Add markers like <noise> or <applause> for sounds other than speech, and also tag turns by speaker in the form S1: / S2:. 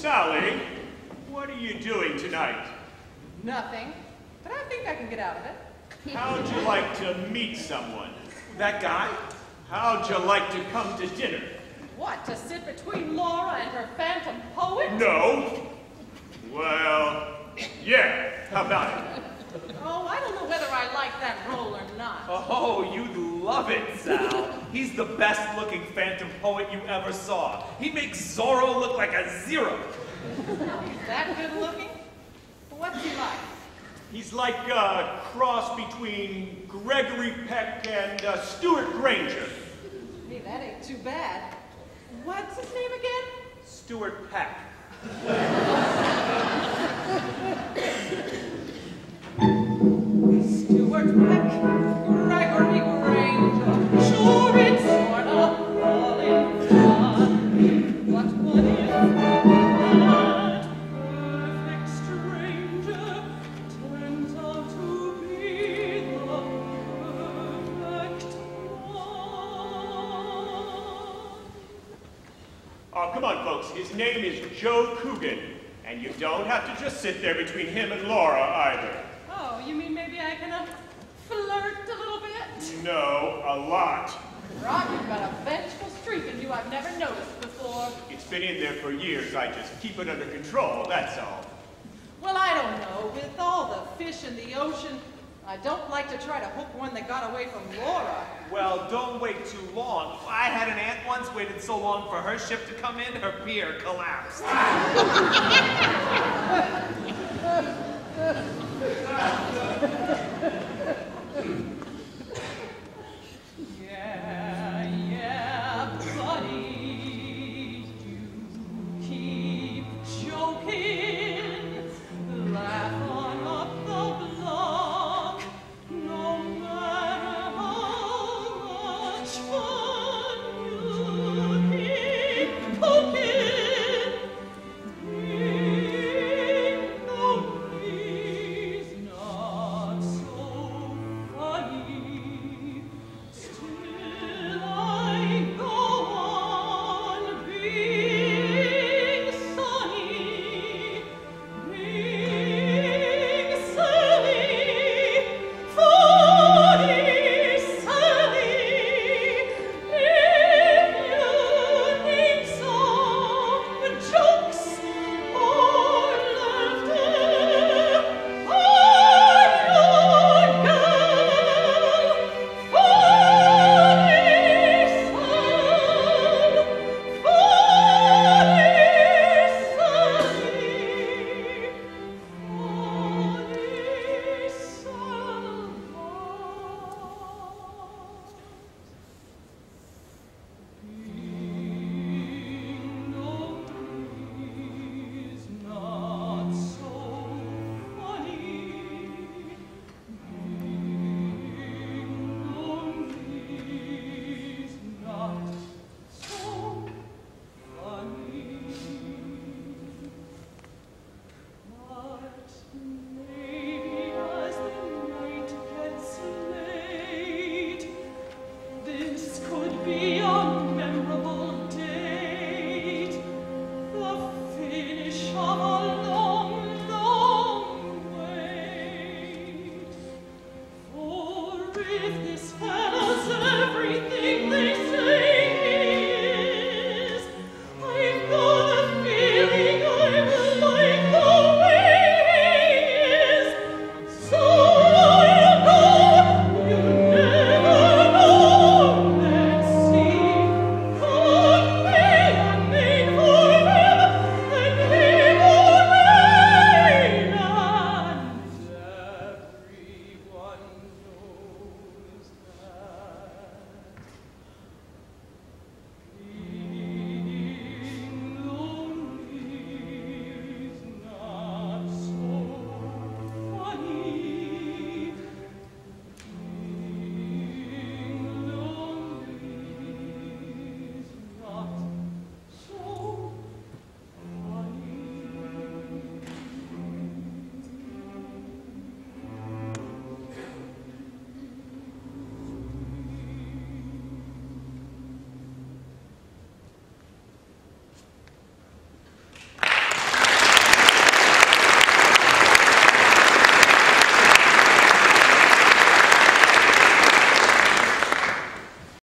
S1: Sally, what are you doing tonight?
S2: Nothing. But I think I can get out of it. <laughs>
S1: How'd you like to meet someone?
S3: That guy?
S1: How'd you like to come to dinner?
S2: What, to sit between Laura and her phantom poet?
S1: No. Well, yeah, how about it?
S2: Oh, I don't know whether I like that role or not.
S3: Oh, you'd love it, Sal. He's the best looking phantom poet you ever saw. He makes Zorro look like a zero.
S2: He's that good looking? What's he like?
S1: He's like a cross between Gregory Peck and uh, Stewart Granger.
S2: Hey, that ain't too bad. What's his name again?
S1: Stewart Peck. <laughs> Oh, come on, folks. His name is Joe Coogan. And you don't have to just sit there between him and Laura either.
S2: Oh, you mean maybe I can uh, flirt a little bit?
S1: No, a lot.
S2: Rob, you've got a vengeful streak in you I've never noticed before.
S1: It's been in there for years. I just keep it under control, that's all.
S2: Well, I don't know. With all the fish in the ocean, I don't like to try to hook one that got away from Laura.
S3: Well, don't wait too long. I had an aunt once waited so long for her ship to come in, her pier collapsed. <laughs> if this hurt